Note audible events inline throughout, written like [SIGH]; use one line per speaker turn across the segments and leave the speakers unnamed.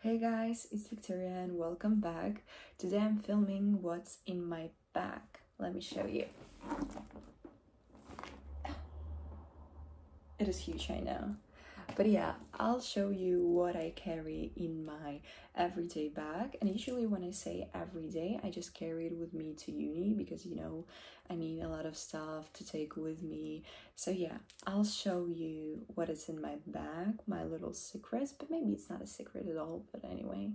Hey guys, it's Victoria and welcome back. Today I'm filming what's in my bag. Let me show you. It is huge, I know. But yeah, I'll show you what I carry in my everyday bag. And usually when I say everyday, I just carry it with me to uni because, you know, I need a lot of stuff to take with me. So yeah, I'll show you what is in my bag, my little secrets, but maybe it's not a secret at all. But anyway,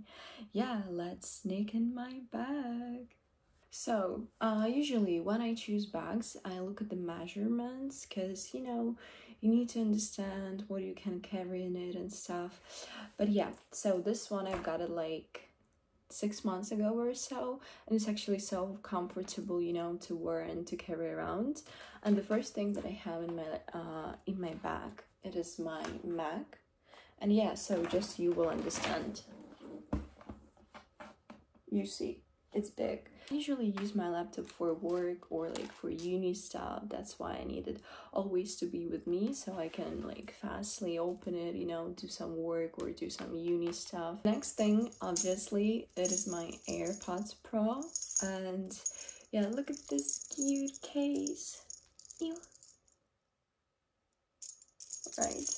yeah, let's sneak in my bag. So, uh, usually when I choose bags, I look at the measurements because you know you need to understand what you can carry in it and stuff. But yeah, so this one I've got it like six months ago or so, and it's actually so comfortable, you know, to wear and to carry around. And the first thing that I have in my uh, in my bag it is my Mac, and yeah, so just you will understand. You see it's big. I usually use my laptop for work or like for uni stuff. That's why I need it always to be with me so I can like fastly open it, you know, do some work or do some uni stuff. Next thing, obviously, it is my AirPods Pro. And yeah, look at this cute case. Ew. Right.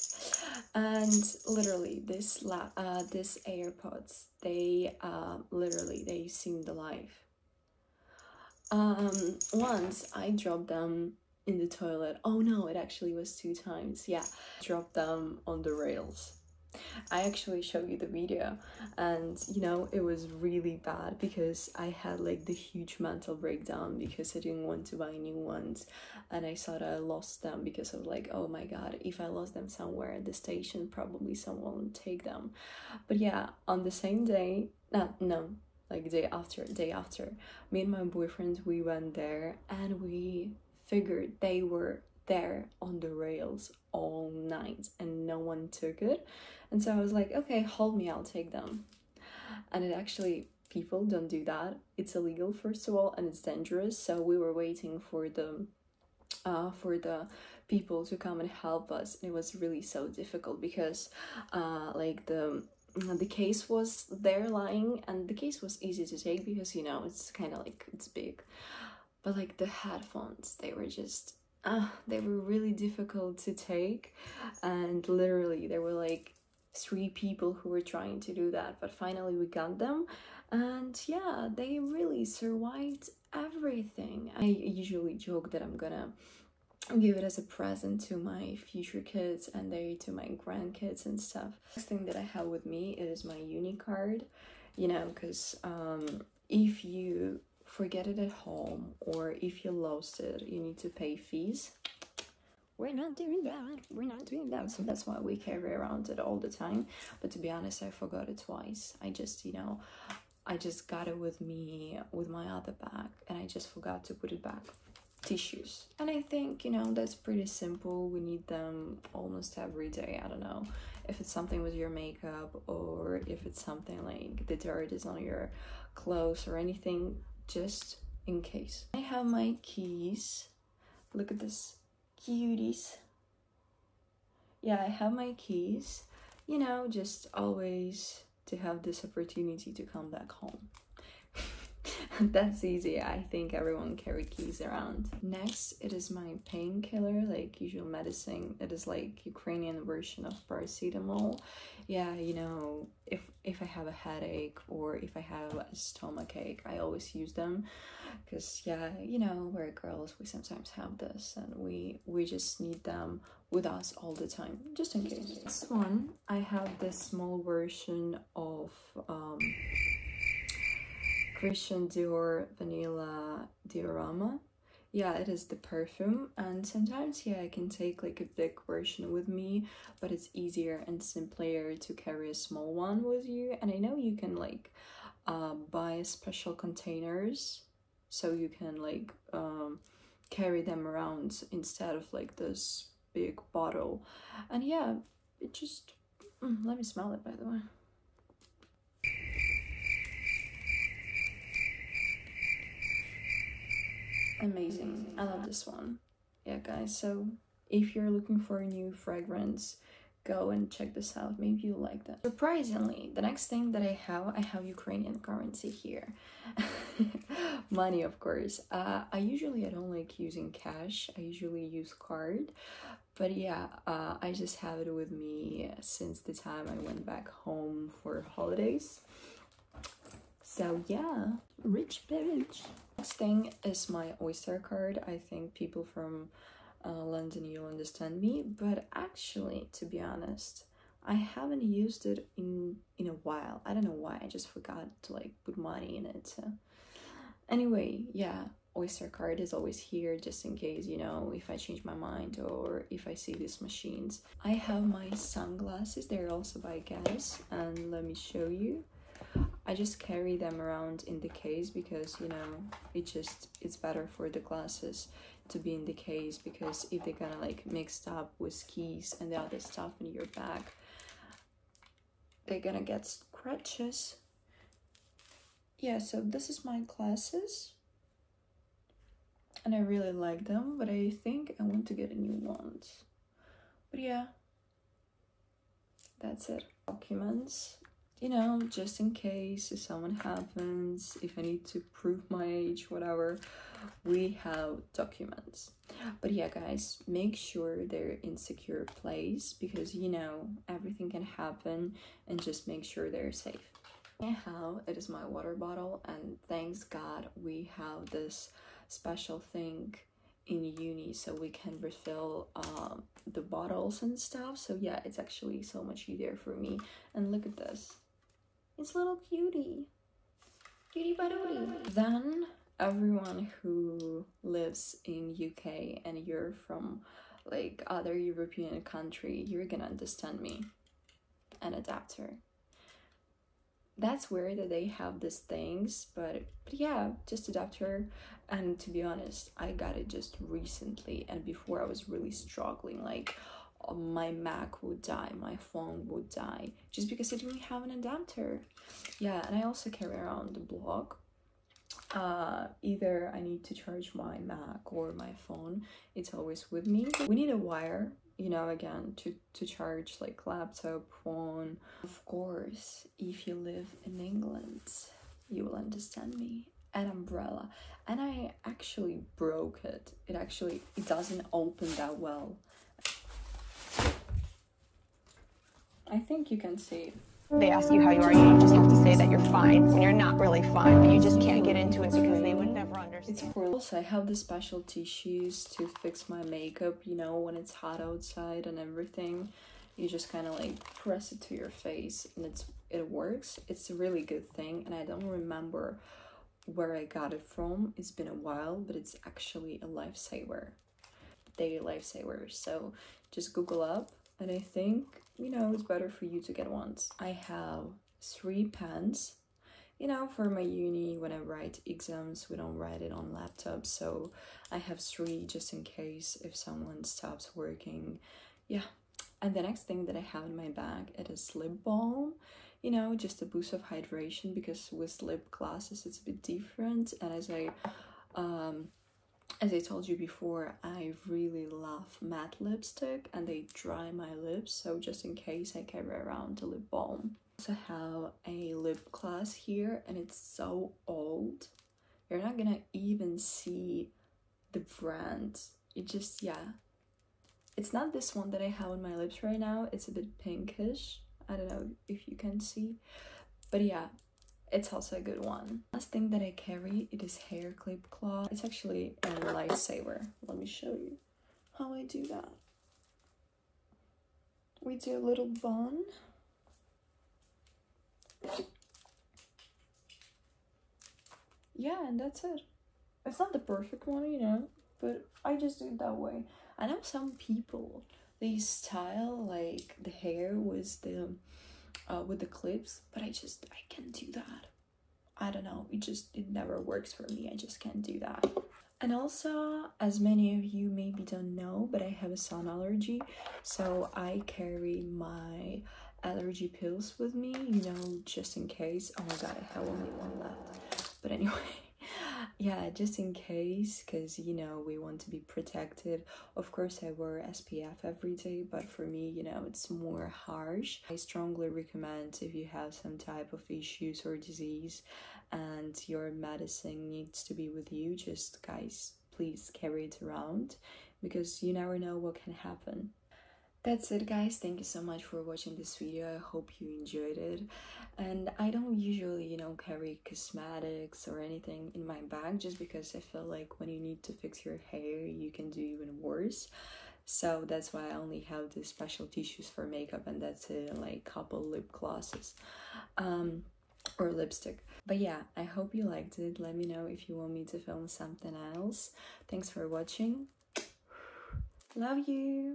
And literally this la uh, this AirPods they uh, literally they seem the life um once i dropped them in the toilet oh no it actually was two times yeah dropped them on the rails I actually showed you the video and you know it was really bad because I had like the huge mental breakdown because I didn't want to buy new ones and I thought I lost them because I was like oh my god if I lost them somewhere at the station probably someone will take them but yeah on the same day no no like day after day after me and my boyfriend we went there and we figured they were there on the rails all night and no one took it. And so I was like, okay, hold me, I'll take them. And it actually, people don't do that. It's illegal, first of all, and it's dangerous. So we were waiting for the uh, for the people to come and help us. And it was really so difficult because uh, like the the case was there lying and the case was easy to take because you know it's kind of like it's big but like the headphones they were just uh, they were really difficult to take and literally there were like three people who were trying to do that but finally we got them and yeah they really survived everything i usually joke that i'm gonna give it as a present to my future kids and they to my grandkids and stuff next thing that i have with me is my uni card you know because um if you forget it at home or if you lost it you need to pay fees we're not doing that we're not doing that so that's why we carry around it all the time but to be honest i forgot it twice i just you know i just got it with me with my other bag and i just forgot to put it back tissues and i think you know that's pretty simple we need them almost every day i don't know if it's something with your makeup or if it's something like the dirt is on your clothes or anything just in case. I have my keys. Look at this cuties. Yeah, I have my keys. You know, just always to have this opportunity to come back home. [LAUGHS] That's easy. I think everyone carried keys around. Next, it is my painkiller, like usual medicine. It is like Ukrainian version of paracetamol. Yeah, you know, if if I have a headache or if I have a stomach ache, I always use them because yeah, you know, we're girls, we sometimes have this and we we just need them with us all the time, just in case. This one, I have this small version of um Christian Dior Vanilla Diorama. Yeah, it is the perfume and sometimes yeah I can take like a big version with me but it's easier and simpler to carry a small one with you and I know you can like uh, buy special containers so you can like um, carry them around instead of like this big bottle and yeah it just mm, let me smell it by the way amazing. I love this one. Yeah, guys, so if you're looking for a new fragrance, go and check this out. Maybe you will like that. Surprisingly, the next thing that I have, I have Ukrainian currency here. [LAUGHS] Money, of course. Uh, I usually, I don't like using cash. I usually use card. But yeah, uh, I just have it with me since the time I went back home for holidays. So yeah, rich bitch. Next thing is my Oyster card. I think people from uh, London, you'll understand me. But actually, to be honest, I haven't used it in in a while. I don't know why. I just forgot to like put money in it. So. Anyway, yeah, Oyster card is always here just in case, you know, if I change my mind or if I see these machines. I have my sunglasses. They're also by Guess, and let me show you. I just carry them around in the case because you know it just it's better for the glasses to be in the case because if they're gonna like mixed up with keys and the other stuff in your bag they're gonna get scratches yeah so this is my glasses and I really like them but I think I want to get a new one but yeah that's it documents you know, just in case if someone happens, if I need to prove my age, whatever, we have documents. But yeah, guys, make sure they're in secure place because, you know, everything can happen and just make sure they're safe. Anyhow, it is my water bottle and thanks God we have this special thing in uni so we can refill um, the bottles and stuff so yeah it's actually so much easier for me and look at this it's little cutie. Cutie badootie. Then everyone who lives in UK and you're from like other European country, you're gonna understand me An adapter. That's weird that they have these things, but, but yeah, just adapter. And to be honest, I got it just recently and before I was really struggling like, my Mac would die, my phone would die, just because I didn't have an adapter. Yeah, and I also carry around the block. Uh, either I need to charge my Mac or my phone. It's always with me. We need a wire, you know, again, to, to charge like laptop, phone. Of course, if you live in England, you will understand me an umbrella and i actually broke it it actually it doesn't open that well I think you can see. They ask you how you are, you just have to say that you're fine when you're not really fine, but you just can't get into it because they would never understand. It's cool. Also, I have the special tissues to fix my makeup, you know, when it's hot outside and everything. You just kind of like press it to your face and it's it works. It's a really good thing and I don't remember where I got it from. It's been a while, but it's actually a lifesaver. Daily lifesaver. So just Google up and I think, you know, it's better for you to get ones. I have three pens. You know, for my uni, when I write exams, we don't write it on laptops, so I have three just in case if someone stops working. Yeah. And the next thing that I have in my bag, it is lip balm. You know, just a boost of hydration because with lip glosses, it's a bit different. And as I um, as I told you before, I really love matte lipstick and they dry my lips, so just in case I carry around a lip balm. I also have a lip gloss here and it's so old. You're not gonna even see the brand. It just, yeah. It's not this one that I have on my lips right now. It's a bit pinkish. I don't know if you can see. But yeah, it's also a good one. Last thing that I carry, it is hair clip claw. It's actually a lifesaver. Let me show you how I do that. We do a little bun. Yeah, and that's it. It's not the perfect one, you know, but I just do it that way. I know some people, they style like the hair with the uh, with the clips, but I just, I can't do that. I don't know, it just, it never works for me, I just can't do that. And also, as many of you maybe don't know, but I have a sun allergy, so I carry my allergy pills with me, you know, just in case. Oh my god, I have only one left. But anyway, [LAUGHS] yeah, just in case, because you know, we want to be protected. Of course, I wear SPF every day, but for me, you know, it's more harsh. I strongly recommend if you have some type of issues or disease and your medicine needs to be with you, just guys, please carry it around because you never know what can happen that's it guys thank you so much for watching this video i hope you enjoyed it and i don't usually you know carry cosmetics or anything in my bag just because i feel like when you need to fix your hair you can do even worse so that's why i only have the special tissues for makeup and that's it like couple lip glosses um or lipstick but yeah i hope you liked it let me know if you want me to film something else thanks for watching love you